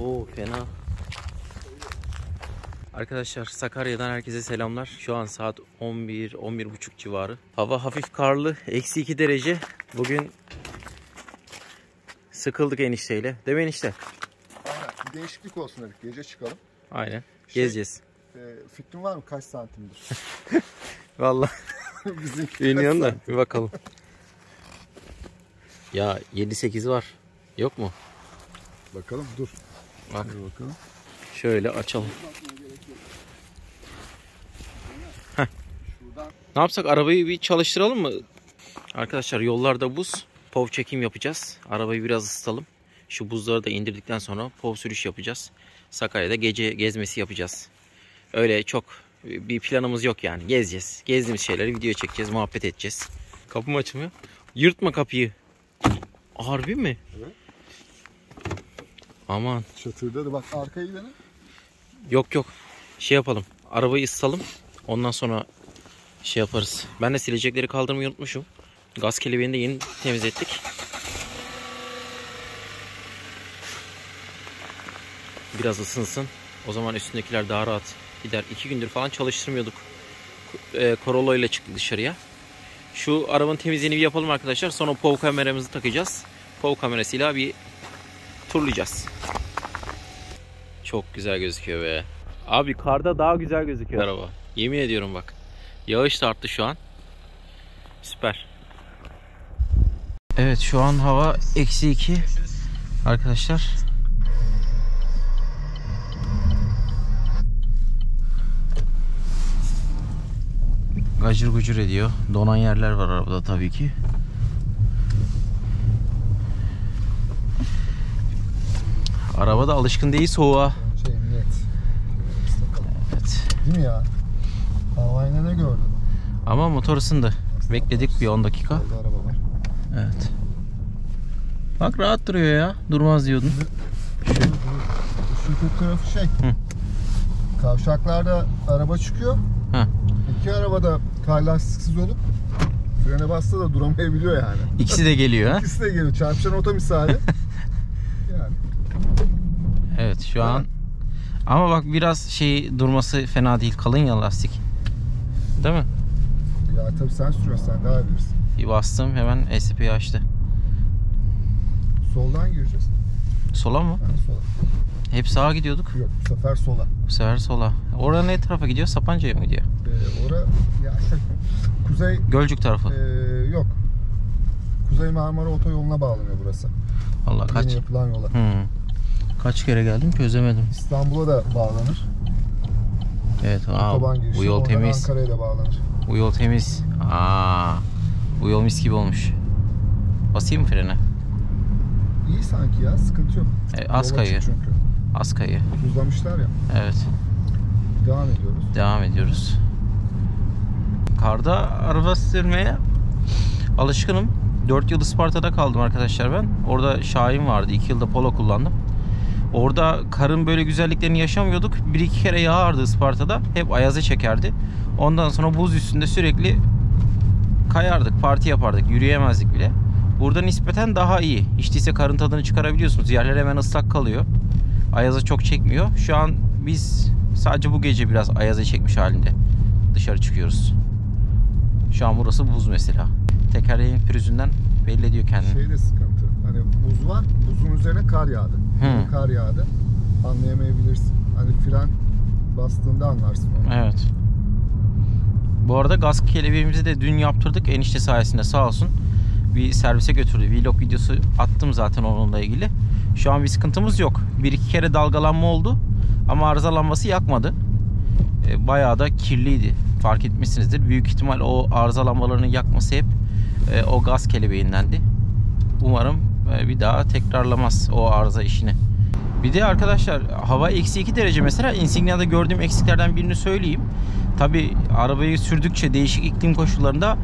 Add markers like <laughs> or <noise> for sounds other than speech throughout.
Oo fena. Arkadaşlar Sakarya'dan herkese selamlar. Şu an saat 11 11 buçuk civarı. Hava hafif karlı. Eksi 2 derece. Bugün sıkıldık enişteyle. Değil mi enişte? Aynen. Bir değişiklik olsun dedik. Gece çıkalım. Aynen. Şey- Gezeceğiz. Ee, fikrin var mı kaç santimdir? <laughs> <laughs> Bizim <laughs> bilmiyorum da bir bakalım. Ya 7-8 var. Yok mu? Bakalım dur. Bak şöyle açalım. Şuradan Ne yapsak arabayı bir çalıştıralım mı? Arkadaşlar yollarda buz. POV çekim yapacağız. Arabayı biraz ısıtalım. Şu buzları da indirdikten sonra POV sürüş yapacağız. Sakarya'da gece gezmesi yapacağız. Öyle çok bir planımız yok yani. Gezeceğiz. Gezdiğimiz şeyleri video çekeceğiz, muhabbet edeceğiz. Kapım açmıyor. Yırtma kapıyı. Harbi mi? Evet. Aman. çatırda da bak arkaya gidelim. Yok yok. Şey yapalım. Arabayı ısıtalım. Ondan sonra şey yaparız. Ben de silecekleri kaldırmayı unutmuşum. Gaz kelebeğini de yeni temizlettik. Biraz ısınsın. O zaman üstündekiler daha rahat gider. İki gündür falan çalıştırmıyorduk. E, Corolla ile çıktı dışarıya. Şu arabanın temizliğini bir yapalım arkadaşlar. Sonra POV kameramızı takacağız. POV kamerasıyla bir turlayacağız. Çok güzel gözüküyor be. Abi karda daha güzel gözüküyor araba. Yemin ediyorum bak. Yağış da arttı şu an. Süper. Evet şu an hava eksi iki. Arkadaşlar. Gacır gucur ediyor. Donan yerler var arabada tabii ki. Araba da alışkın değil soğuğa. Emniyet. Bakalım. Evet. Değil mi ya? Havayla ne gördün? Ama motor ısındı. Bekledik bir 10 dakika. Araba var. Evet. Bak rahat duruyor ya. Durmaz diyordun. Şu, şu tarafı şey. Kavşaklarda araba çıkıyor. Ha. İki araba da kar lastiksiz olup frene bassa da duramayabiliyor yani. İkisi de geliyor ha. <laughs> İkisi de geliyor. Çarpışan oto misali. <laughs> Evet şu an. Ama bak biraz şey durması fena değil. Kalın ya lastik. Değil mi? Ya tabii sen sürüyorsun sen daha bilirsin. Bir bastım hemen SP'yi açtı. Soldan gireceğiz. Sola mı? Yani sola. Hep sağa gidiyorduk. Yok bu sefer sola. Bu sefer sola. Orada ne tarafa gidiyor? Sapanca'ya mı gidiyor? Ee, ora ya şey, kuzey Gölcük tarafı. ee, yok. Kuzey Marmara Otoyolu'na bağlanıyor burası. Allah kaç. Yeni yapılan yola. Hmm. Kaç kere geldim çözemedim. İstanbul'a da bağlanır. Evet. Aa, girişi. bu yol temiz. Ankara'ya da bağlanır. Bu yol temiz. Aa, bu yol mis gibi olmuş. Basayım mı frene? İyi sanki ya sıkıntı yok. E, az Yol kayıyor. açık Çünkü. Az kayıyor. Tuzlamışlar ya. Evet. Devam ediyoruz. Devam ediyoruz. Karda araba sürmeye alışkınım. 4 yıl Isparta'da kaldım arkadaşlar ben. Orada Şahin vardı. 2 yılda Polo kullandım. Orada karın böyle güzelliklerini yaşamıyorduk. Bir iki kere yağardı Isparta'da. Hep ayaza çekerdi. Ondan sonra buz üstünde sürekli kayardık, parti yapardık. Yürüyemezdik bile. Burada nispeten daha iyi. Değilse karın tadını çıkarabiliyorsunuz. Yerler hemen ıslak kalıyor. Ayaza çok çekmiyor. Şu an biz sadece bu gece biraz ayaza çekmiş halinde dışarı çıkıyoruz. Şu an burası buz mesela. Tekerleğin pürüzünden belli ediyor kendini. Şey de sıkıntı. Hani buz var. Buzun üzerine kar yağdı. Hı. Kar yağdı. Anlayamayabilirsin. Hani fren bastığında anlarsın onu. Evet. Bu arada gaz kelebeğimizi de dün yaptırdık enişte sayesinde sağ olsun. Bir servise götürdü. Vlog videosu attım zaten onunla ilgili. Şu an bir sıkıntımız yok. Bir iki kere dalgalanma oldu ama arızalanması yakmadı. E, bayağı da kirliydi. Fark etmişsinizdir. Büyük ihtimal o arızalanmalarının yakması hep e, o gaz kelebeğindendi. Umarım bir daha tekrarlamaz o arıza işini. Bir de arkadaşlar hava eksi 2 derece mesela Insignia'da gördüğüm eksiklerden birini söyleyeyim. Tabi arabayı sürdükçe değişik iklim koşullarında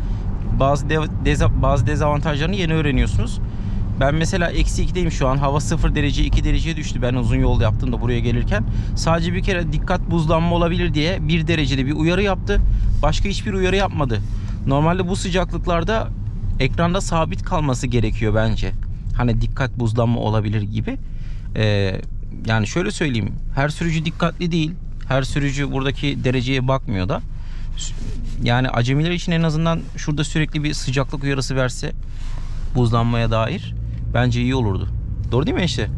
bazı de- deza- bazı dezavantajlarını yeni öğreniyorsunuz. Ben mesela eksi 2'deyim şu an. Hava 0 derece 2 dereceye düştü. Ben uzun yol yaptığımda buraya gelirken. Sadece bir kere dikkat buzlanma olabilir diye 1 derecede bir uyarı yaptı. Başka hiçbir uyarı yapmadı. Normalde bu sıcaklıklarda ekranda sabit kalması gerekiyor bence. Hani dikkat buzlanma olabilir gibi. Ee, yani şöyle söyleyeyim. Her sürücü dikkatli değil. Her sürücü buradaki dereceye bakmıyor da. Yani acemiler için en azından şurada sürekli bir sıcaklık uyarısı verse buzlanmaya dair bence iyi olurdu. Doğru değil mi işte?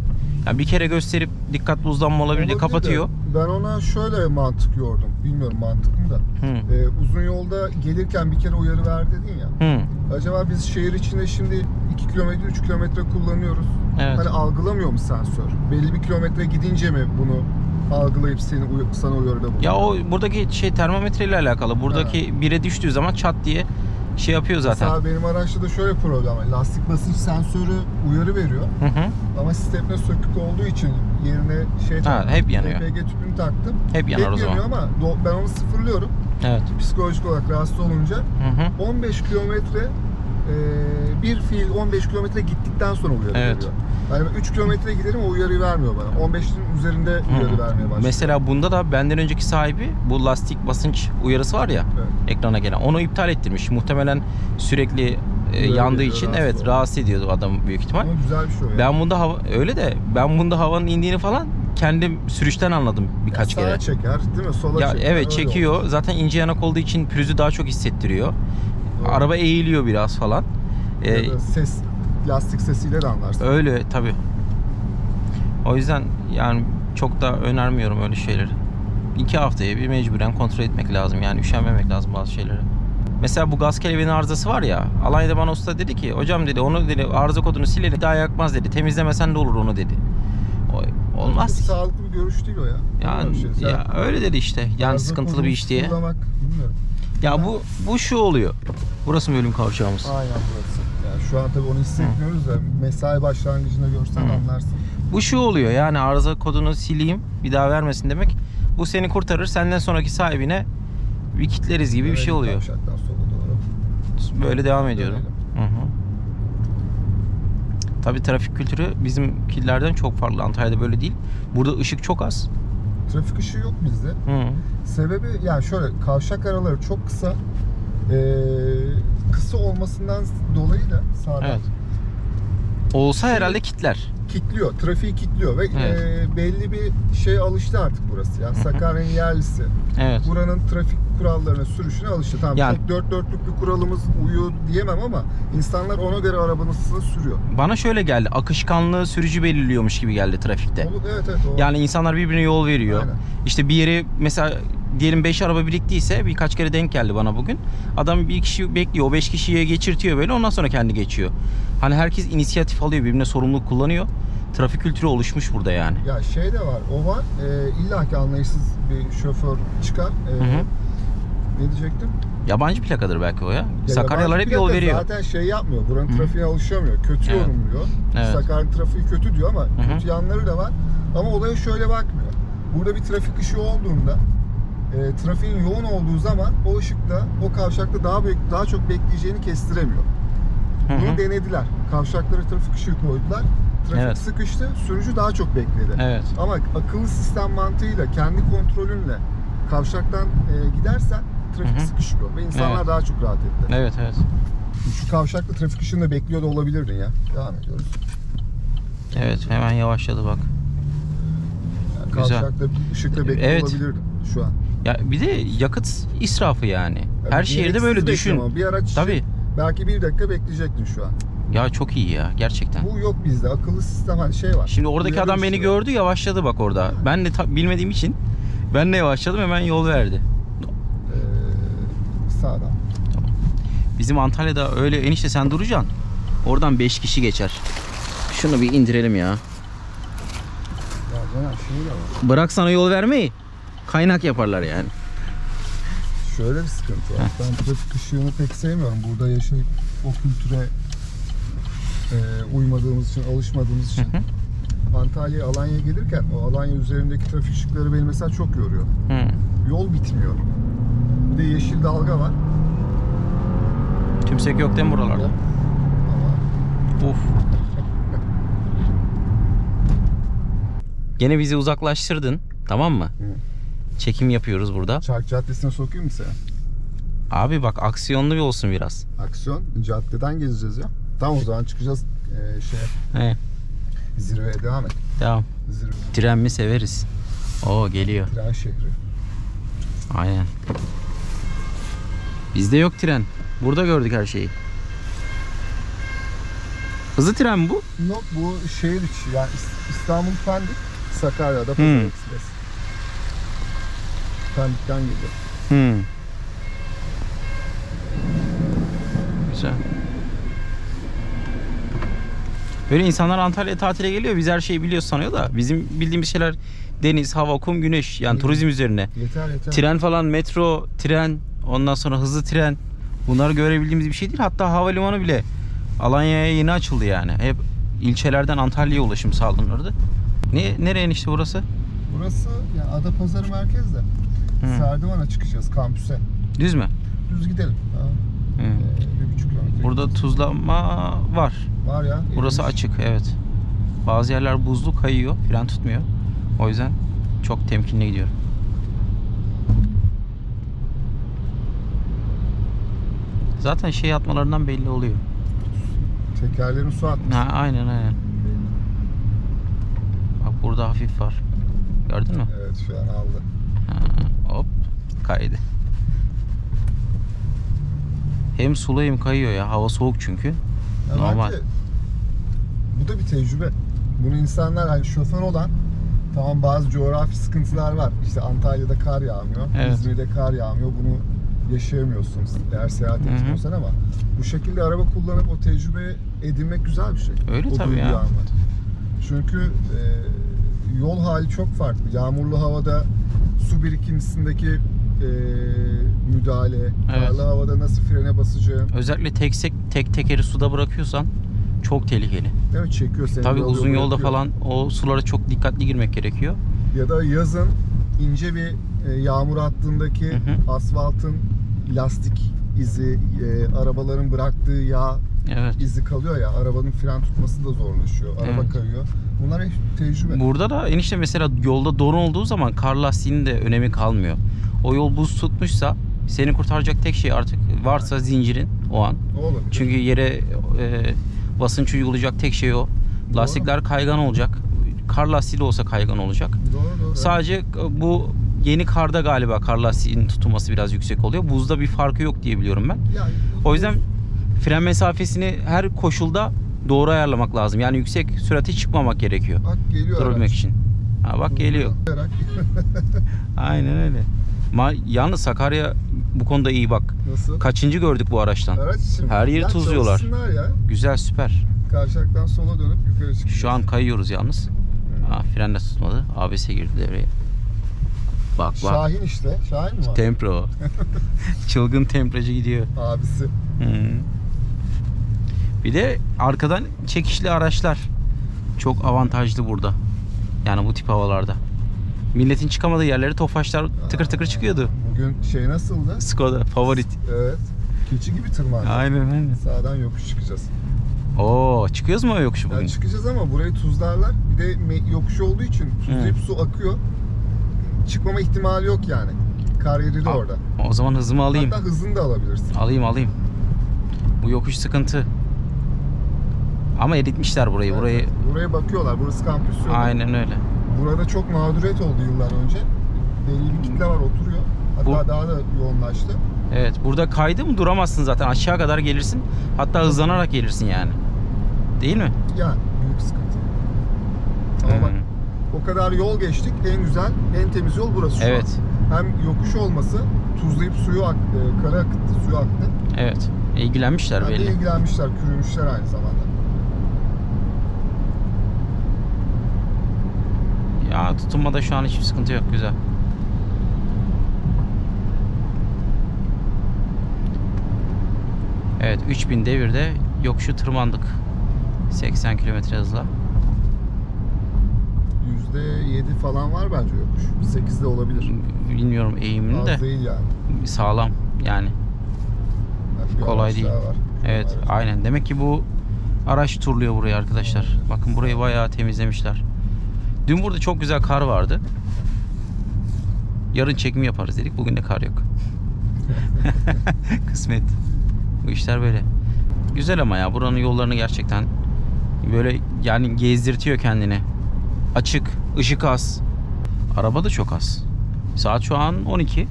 Yani bir kere gösterip dikkat buzlanma olabilir diye de kapatıyor. Ben ona şöyle mantık yordum. Bilmiyorum mantık mı da. Hı. Ee, uzun yolda gelirken bir kere uyarı ver dedin ya. Hı. Acaba biz şehir içinde şimdi 2 kilometre 3 kilometre kullanıyoruz. Evet. Hani algılamıyor mu sensör? Belli bir kilometre gidince mi bunu algılayıp seni sana uyarıda bulunuyor? Ya o buradaki şey termometre ile alakalı. Buradaki bire düştüğü zaman çat diye şey yapıyor zaten. Mesela benim araçta da şöyle problem var. Lastik basınç sensörü uyarı veriyor. Hı hı. Ama stepne sökük olduğu için yerine şey Ha, taktım. hep yanıyor. LPG tüpünü taktım. Hep yanar o zaman. ama ben onu sıfırlıyorum. Evet. Psikolojik olarak rahatsız olunca. Hı hı. 15 kilometre e, bir fiil 15 kilometre gittikten sonra uyarı Evet. veriyor. Yani ben 3 kilometre giderim o uyarıyı vermiyor bana. 15'in üzerinde uyarı Hı. vermeye başlıyor. Mesela bunda da benden önceki sahibi bu lastik basınç uyarısı var ya Evet. ekrana gelen. Onu iptal ettirmiş. Muhtemelen sürekli e, yandığı geliyor, için rahatsız evet rahatsız ediyordu adam büyük ihtimal. Ama güzel bir şey o ya. Ben bunda hava öyle de ben bunda havanın indiğini falan kendim sürüşten anladım birkaç Sağa kere. çeker değil mi? Sola Ya çeker. evet çekiyor. olur. Zaten ince yanak olduğu için pürüzü daha çok hissettiriyor. Araba eğiliyor biraz falan. Ee, da ses, lastik sesiyle de anlarsın. öyle tabi. O yüzden yani çok da önermiyorum öyle şeyleri. İki haftaya bir mecburen kontrol etmek lazım. Yani üşenmemek lazım bazı şeyleri. Mesela bu gaz kelebeğinin arızası var ya. Alanya'da bana usta dedi ki hocam dedi onu dedi arıza kodunu silelim daha yakmaz dedi. Temizlemesen de olur onu dedi. O, olmaz. Çok sağlıklı bir görüş değil o ya. Yani Öyle şey. ya öyle dedi işte. Yani sıkıntılı bir iş diye. Kullanmak, bilmiyorum. Ya bu bu şu oluyor. Burası mı ölüm kavşağımız? Aynen burası. Yani şu an tabii onu hissetmiyoruz da mesai başlangıcında görsen Hı. anlarsın. Bu şu oluyor yani arıza kodunu sileyim bir daha vermesin demek. Bu seni kurtarır senden sonraki sahibine bir kitleriz gibi bir şey oluyor. Kavşaktan sola doğru. Böyle devam ediyorum. Dönelim. Hı hı. Tabii trafik kültürü bizimkilerden çok farklı. Antalya'da böyle değil. Burada ışık çok az. Trafik ışığı yok bizde. Hı. Sebebi yani şöyle kavşak araları çok kısa. Ee, kısa olmasından dolayı da sağdan Evet. Olsa herhalde kitler. Kitliyor. Trafiği kitliyor ve Evet. e, belli bir şey alıştı artık burası. Yani Sakarya'nın yerlisi. Evet. Buranın trafik kurallarına, sürüşüne alıştı. Tamam Yani- çok dört dörtlük bir kuralımız uyuyor diyemem ama insanlar ona göre arabanısını sürüyor. Bana şöyle geldi. Akışkanlığı sürücü belirliyormuş gibi geldi trafikte. Olur, evet evet. O. Yani insanlar birbirine yol veriyor. Aynen. İşte bir yere mesela diyelim 5 araba biriktiyse birkaç kere denk geldi bana bugün. Adam bir kişi bekliyor. O 5 kişiye geçirtiyor böyle ondan sonra kendi geçiyor. Hani herkes inisiyatif alıyor. Birbirine sorumluluk kullanıyor. Trafik kültürü oluşmuş burada yani. Ya şey de var, o var. E, İlla ki anlayışsız bir şoför çıkar. E, Hı hı. Ne diyecektim? Yabancı plakadır belki o ya. Ya Sakaryalar hep yol veriyor. Zaten şey yapmıyor. Buranın Hı. trafiğine alışamıyor. Kötü Evet. yorumluyor. Evet. Sakarya trafiği kötü diyor ama hı. kötü yanları da var. Ama olaya şöyle bakmıyor. Burada bir trafik ışığı olduğunda e, trafiğin yoğun olduğu zaman o ışıkta o kavşakta daha büyük, daha çok bekleyeceğini kestiremiyor. Hı hı. Bunu denediler. Kavşaklara trafik ışığı koydular. Trafik Evet. sıkıştı. Sürücü daha çok bekledi. Evet. Ama akıllı sistem mantığıyla kendi kontrolünle kavşaktan e, gidersen trafik Hı hı. sıkışmıyor ve insanlar Evet. daha çok rahat etti. Evet evet. Şu kavşakta trafik ışığında bekliyor da olabilirdin ya. Devam ediyoruz. Evet hemen yavaşladı bak. Yani Güzel. kavşakta ışıkta bekliyor Evet. olabilirdin şu an. Ya bir de yakıt israfı yani. Her Yani şehirde böyle düşün. ama Bir araç Tabii. belki bir dakika bekleyecektin şu an. Ya çok iyi ya gerçekten. Bu yok bizde. Akıllı sistem hani şey var. Şimdi oradaki adam beni var. gördü yavaşladı bak orada. Ben de bilmediğim için ben de yavaşladım hemen yol verdi. Ee, sağdan. Bizim Antalya'da öyle enişte sen duracaksın. Oradan 5 kişi geçer. Şunu bir indirelim ya. Ya var. Bırak sana yol vermeyi. Kaynak yaparlar yani. Şöyle bir sıkıntı var. Ben trafik ışığını pek sevmiyorum. Burada yaşayıp o kültüre e, uymadığımız için, alışmadığımız için. Hı hı. Antalya'ya, Alanya'ya gelirken o Alanya üzerindeki trafik ışıkları beni mesela çok yoruyor. Hı. Yol bitmiyor. Bir de yeşil dalga var. Tümsek yok değil mi buralarda? Ama Uf. Gene bizi uzaklaştırdın. Tamam mı? Çekim yapıyoruz burada. Çark Caddesi'ne sokayım mı seni? Abi bak aksiyonlu bir olsun biraz. Aksiyon. Caddeden gezeceğiz ya. Tamam o zaman çıkacağız e, şeye. He. Zirveye devam et. Devam. Zirve. Tren mi severiz? Oo geliyor. Tren şehri. Aynen. Bizde yok tren. Burada gördük her şeyi. Hızlı tren mi bu? Yok bu şehir içi yani İs- İstanbul Pendik, Sakarya'da Pazar Hmm. Ekspres. Pendik'ten geliyor. Hmm. Güzel. Böyle insanlar Antalya'ya tatile geliyor. Biz her şeyi biliyoruz sanıyor da bizim bildiğimiz şeyler deniz, hava, kum, güneş. Yani Hı. turizm üzerine. Yeter yeter. Tren falan, metro, tren, ondan sonra hızlı tren. Bunları görebildiğimiz bir şey değil. Hatta havalimanı bile Alanya'ya yeni açıldı yani. Hep ilçelerden Antalya'ya ulaşım sağlanırdı. Ne nereye enişte burası? Burası yani Adapazarı merkezde. Hı. Serdivan'a çıkacağız kampüse. Düz mü? Düz gidelim. Ha. Ee, bir buçuk kilometre. Burada tuzlama var. var ya. Burası ilginç. açık evet. Bazı yerler buzlu kayıyor, fren tutmuyor. O yüzden çok temkinli gidiyorum. Zaten şey atmalarından belli oluyor. Tekerlerin su atmış. Ha, aynen aynen. Bak burada hafif var. Gördün mü? Evet şu an aldı. Ha, hop kaydı. Hem sulu hem kayıyor ya. Hava soğuk çünkü. Ya Normal. bu da bir tecrübe. Bunu insanlar hani şoför olan tamam bazı coğrafi sıkıntılar var. İşte Antalya'da kar yağmıyor. Evet. İzmir'de kar yağmıyor. Bunu yaşayamıyorsunuz eğer seyahat etmiyorsan ama bu şekilde araba kullanıp o tecrübeyi edinmek güzel bir şey. Öyle O tabii ya. almak. Çünkü e, yol hali çok farklı. Yağmurlu havada su birikintisindeki e, müdahale, karlı havada nasıl frene basacağın, Özellikle tek, tek tekeri suda bırakıyorsan çok tehlikeli. mi? Çekiyor seni. Tabii uzun yolda bırakıyor. falan o sulara çok dikkatli girmek gerekiyor. Ya da yazın ince bir yağmur attığındaki Hı hı. asfaltın lastik izi, e, arabaların bıraktığı yağ Evet. izi kalıyor ya. Arabanın fren tutması da zorlaşıyor. Araba Evet. kayıyor. Bunlar hep tecrübe. Burada da enişte mesela yolda don olduğu zaman kar lastiğinin de önemi kalmıyor. O yol buz tutmuşsa seni kurtaracak tek şey artık varsa zincirin o an. O olabilir. Çünkü yere e, basınç uygulayacak tek şey o. Lastikler kaygan olacak. Kar lastiği de olsa kaygan olacak. doğru doğru. Sadece e, bu yeni karda galiba kar lastiğinin tutulması biraz yüksek oluyor. Buzda bir farkı yok diye biliyorum ben. Yani O yüzden fren mesafesini her koşulda doğru ayarlamak lazım. Yani yüksek sürate çıkmamak gerekiyor. bak geliyor Durabilmek araç. için. Ha bak geliyor. Durarak. <laughs> Aynen öyle. Ma yalnız Sakarya bu konuda iyi bak. Nasıl? Kaçıncı gördük bu araçtan? Araç için. Her yeri Ya tuzluyorlar. ya. Güzel süper. Kavşaktan sola dönüp yukarı çıkacağız. Şu an kayıyoruz yalnız. Ha, fren de tutmadı. ABS girdi devreye. Bak bak. Şahin işte. Şahin mi var? Tempro. <laughs> Çılgın tempracı gidiyor. Abisi. Hı. Bir de arkadan çekişli araçlar çok avantajlı burada. Yani bu tip havalarda. Milletin çıkamadığı yerleri tofaşlar tıkır tıkır çıkıyordu. Bugün şey nasıldı? Skoda favorit. Evet. Keçi gibi tırmanacağız. Aynen aynen. Sağdan yokuş çıkacağız. Oo çıkıyoruz mu o yokuşu bugün? Yani çıkacağız ama burayı tuzlarlar. Bir de yokuş olduğu için tuzlayıp su akıyor. Çıkmama ihtimali yok yani. Kar Al. orada. O zaman hızımı alayım. Hatta hızını da alabilirsin. Alayım alayım. Bu yokuş sıkıntı. Ama eritmişler burayı. Evet, Burayı. Buraya bakıyorlar. Burası kampüs yolu. aynen öyle. Burada çok mağduriyet oldu yıllar önce. Belli bir kitle var oturuyor. Hatta Bu- daha da yoğunlaştı. Evet burada kaydı mı duramazsın zaten aşağı kadar gelirsin. Hatta hızlanarak gelirsin yani. Değil mi? Yani büyük sıkıntı. Ama bak Hmm. o kadar yol geçtik. En güzel, en temiz yol burası şu an. Evet. Hem yokuş olması tuzlayıp suyu ak, e, kara akıttı, suyu aktı. Evet. İlgilenmişler de belli. ilgilenmişler, kürümüşler aynı zamanda. Ya tutunmada şu an hiçbir sıkıntı yok. Güzel. Evet 3000 devirde yokuşu tırmandık. 80 km hızla. %7 falan var bence yokuş. 8 de olabilir. Bilmiyorum eğimini Az de değil yani. sağlam yani. Bir Kolay değil. var. Evet Evet. aynen. Demek ki bu araç turluyor burayı arkadaşlar. Bakın burayı bayağı temizlemişler. Dün burada çok güzel kar vardı. Yarın çekim yaparız dedik. Bugün de kar yok. <laughs> Kısmet. Bu işler böyle. Güzel ama ya buranın yollarını gerçekten böyle yani gezdirtiyor kendini. Açık, ışık az. Araba da çok az. Saat şu an 12.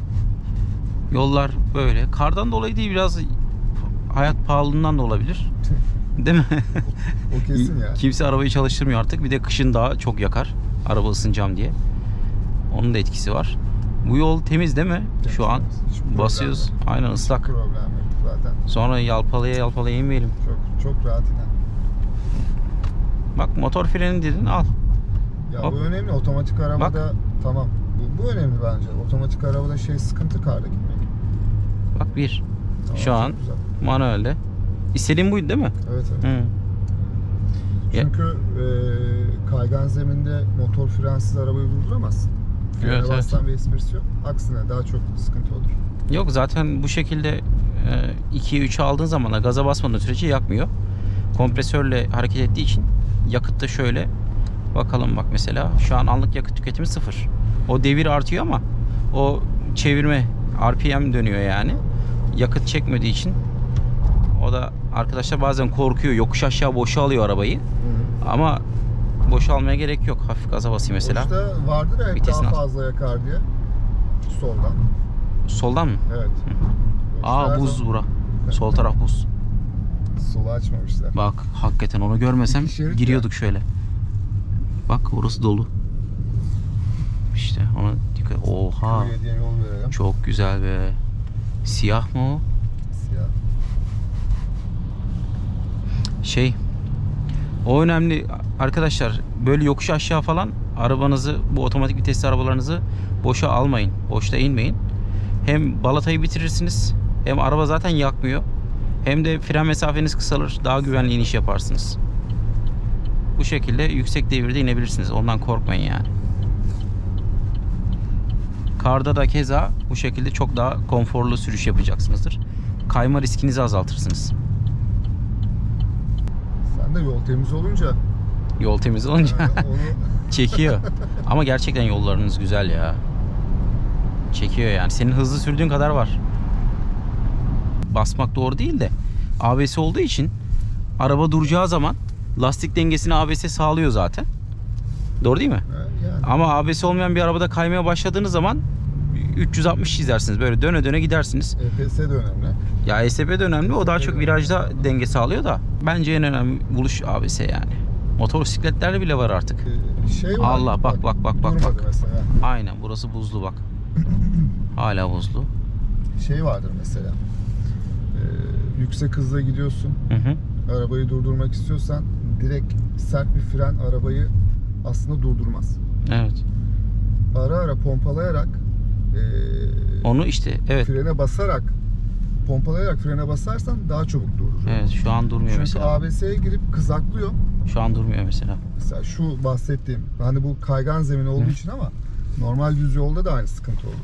Yollar böyle. Kardan dolayı değil biraz hayat pahalılığından da olabilir. <laughs> Değil mi? O kesin <laughs> ya. Kimse arabayı çalıştırmıyor artık. Bir de kışın daha çok yakar. Araba ısınacağım diye. Onun da etkisi var. Bu yol temiz değil mi? Şu an basıyoruz. yok. Aynen ıslak. Problem yok zaten. Sonra yalpalaya yalpalaya inmeyelim. Çok çok rahat iner. Bak motor freni dedin al. Ya Hop. bu önemli. Otomatik arabada tamam. Bu, bu önemli bence. Otomatik arabada şey sıkıntı karda gitmek. Bak bir. Tamam, Şu an güzel. manuelde. İstediğin buydu değil mi? Evet evet. Hı. Çünkü e, kaygan zeminde motor frensiz arabayı durduramazsın. Evet, evet. bir esprisi yok. Aksine daha çok sıkıntı olur. Yok zaten bu şekilde 2'ye 3'e aldığın zaman da gaza basmadığın sürece yakmıyor. Kompresörle hareket ettiği için yakıtta şöyle bakalım bak mesela şu an anlık yakıt tüketimi sıfır. O devir artıyor ama o çevirme RPM dönüyor yani. Yakıt çekmediği için o da arkadaşlar bazen korkuyor. Yokuş aşağı boşa alıyor arabayı. Ama boşa almaya gerek yok. Hafif gaza basayım mesela. Boşta vardır ya Vitesini daha az. fazla yakar diye. Soldan. Soldan mı? Evet. Boşta Aa buz zaman- bura. Sol taraf buz. Solu açmamışlar. Bak hakikaten onu görmesem giriyorduk şöyle. Bak orası dolu. İşte ona dikkat. Oha. Çok güzel be. Siyah mı o? Siyah. Şey. O önemli arkadaşlar. Böyle yokuş aşağı falan arabanızı bu otomatik vitesli arabalarınızı boşa almayın. Boşta inmeyin. Hem balatayı bitirirsiniz. Hem araba zaten yakmıyor. Hem de fren mesafeniz kısalır. Daha güvenli iniş yaparsınız. Bu şekilde yüksek devirde inebilirsiniz. Ondan korkmayın yani. Karda da keza bu şekilde çok daha konforlu sürüş yapacaksınızdır. Kayma riskinizi azaltırsınız. De yol temiz olunca Yol temiz olunca e, onu <laughs> çekiyor. Ama gerçekten yollarınız güzel ya. Çekiyor yani. Senin hızlı sürdüğün kadar var. Basmak doğru değil de ABS olduğu için araba duracağı zaman lastik dengesini ABS sağlıyor zaten. Doğru değil mi? yani Ama ABS olmayan bir arabada kaymaya başladığınız zaman 360 çizersiniz. Böyle döne döne gidersiniz. EPS de önemli. Ya ESP de önemli. O daha çok virajda denge sağlıyor da. Bence en önemli buluş ABS yani. Motosikletlerde bile var artık. E, Şey var. Allah, bak, bak, bak, bak, bak. mesela. Aynen burası buzlu bak. <clears throat> Hala buzlu. Şey vardır mesela. E, yüksek hızla gidiyorsun. Hı hı. Arabayı durdurmak istiyorsan direkt sert bir fren arabayı aslında durdurmaz. Evet. Ara ara pompalayarak e, Onu işte evet. frene basarak pompalayarak frene basarsan daha çabuk durur. Evet şu an durmuyor Çünkü mesela. ABS'ye girip kızaklıyor. Şu an durmuyor mesela. Mesela şu bahsettiğim hani bu kaygan zemin olduğu Hı. için ama normal düz yolda da aynı sıkıntı olur.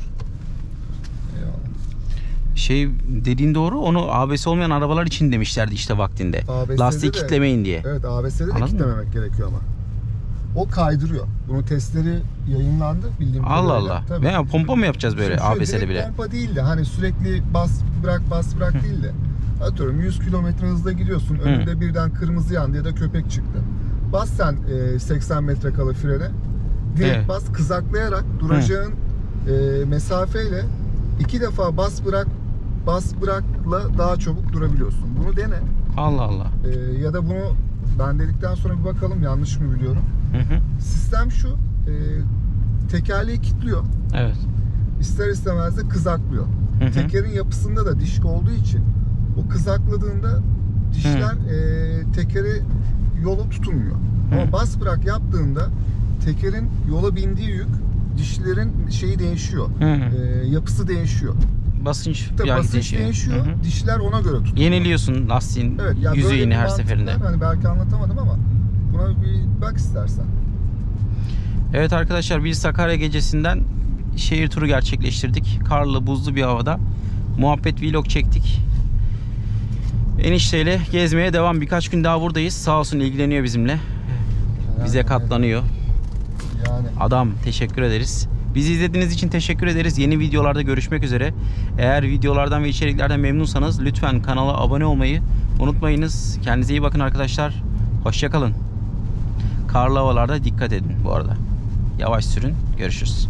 Eyvallah. Şey dediğin doğru onu ABS olmayan arabalar için demişlerdi işte vaktinde. ABS'de Lastiği de- kitlemeyin diye. Evet ABS'de de Anladın mı? kitlememek gerekiyor ama. O kaydırıyor. Bunun testleri yayınlandı bildiğim Allah kadarıyla. Allah. Tabii. Veya pompa mı yapacağız böyle Şimdi ABS'de bile? Pompa değil de hani sürekli bas bırak bas bırak değil de atıyorum 100 kilometre hızla gidiyorsun önünde birden kırmızı yandı ya da köpek çıktı. Bas sen e, 80 metre kala frene direkt Evet. bas kızaklayarak duracağın e, mesafeyle iki defa bas bırak bas bırakla daha çabuk durabiliyorsun. Bunu dene. Allah Allah. E, ya da bunu ben dedikten sonra bir bakalım yanlış mı biliyorum. Hı hı. Sistem şu. E, tekerleği kilitliyor Evet. ister istemez de kızaklıyor. Hı hı. Tekerin yapısında da dişik olduğu için o kızakladığında dişler e, tekeri yolu tutunmuyor. Ama Hı. bas bırak yaptığında tekerin yola bindiği yük dişlerin şeyi değişiyor. Hı hı. E, yapısı değişiyor. Basınç Tabii yani basınç değişiyor. değişiyor. Hı hı. Dişler ona göre tutuyor. Yeniliyorsun lastiğin Evet, ya böyle yüzeyini her seferinde. Hani belki anlatamadım ama buna bir bak istersen. Evet arkadaşlar biz Sakarya gecesinden şehir turu gerçekleştirdik. Karlı, buzlu bir havada. Muhabbet vlog çektik. Enişteyle gezmeye devam. Birkaç gün daha buradayız. Sağ olsun ilgileniyor bizimle. Bize Yani- katlanıyor. Yani Adam teşekkür ederiz. Bizi izlediğiniz için teşekkür ederiz. Yeni videolarda görüşmek üzere. Eğer videolardan ve içeriklerden memnunsanız lütfen kanala abone olmayı unutmayınız. Kendinize iyi bakın arkadaşlar. Hoşçakalın. Karlı havalarda dikkat edin bu arada. Yavaş sürün. Görüşürüz.